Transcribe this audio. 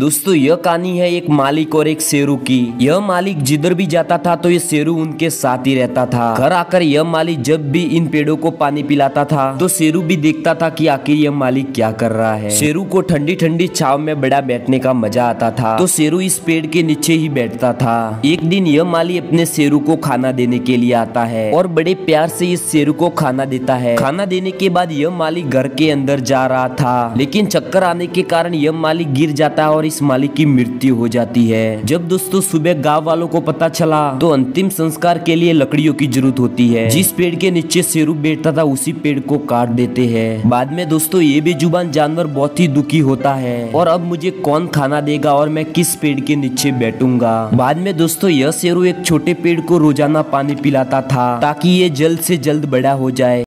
दोस्तों, यह कहानी है एक मालिक और एक शेरू की। यह मालिक जिधर भी जाता था तो ये शेरू उनके साथ ही रहता था। घर आकर यह मालिक जब भी इन पेड़ों को पानी पिलाता था तो शेरू भी देखता था कि आखिर यह मालिक क्या कर रहा है। शेरू को ठंडी ठंडी छाव में बड़ा बैठने का मज़ा आता था तो शेरू इस पेड़ के नीचे ही बैठता था। एक दिन यह माली अपने शेरू को खाना देने के लिए आता है और बड़े प्यार से इस शेरू को खाना देता है। खाना देने के बाद यह मालिक घर के अंदर जा रहा था, लेकिन चक्कर आने के कारण यह मालिक गिर जाता है और इस मालिक की मृत्यु हो जाती है। जब दोस्तों, सुबह गाँव वालों को पता चला तो अंतिम संस्कार के लिए लकड़ियों की ज़रूरत होती है। जिस पेड़ के नीचे शेरू बैठता था, उसी पेड़ को काट देते हैं। बाद में दोस्तों, ये बेजुबान जानवर बहुत ही दुखी होता है। और अब मुझे कौन खाना देगा और मैं किस पेड़ के नीचे बैठूँगा? बाद में दोस्तों, यह शेरू एक छोटे पेड़ को रोज़ाना पानी पिलाता था, ताकि ये जल्द से जल्द बड़ा हो जाए।